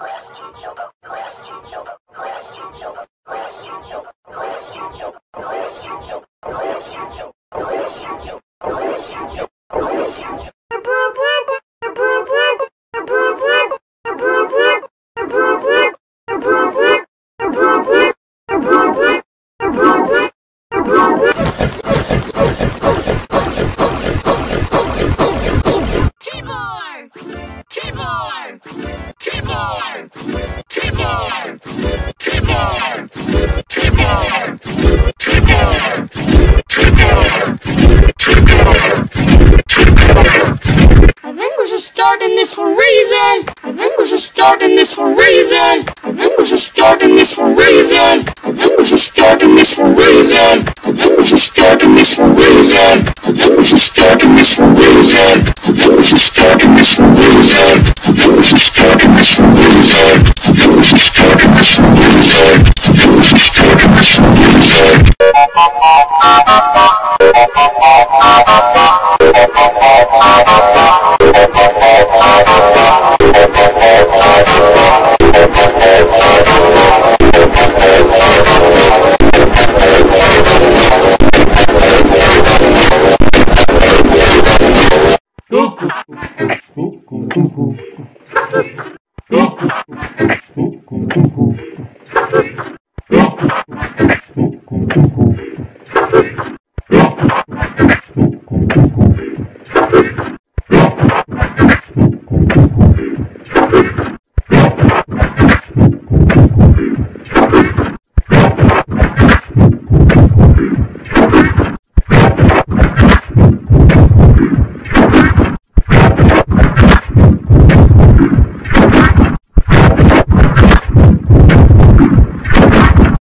Class 2 Choco. Class 2 Choco. starting this for reason. I think we should start in this for reason. I think we should start in this for reason. I think we should start in this for reason. I think we should start in this for reason. I think we should start in this for reason. I think we should start in this for reason. I think we should start in this for reason. I think we should start in this for reason. I think we should start in this for reason.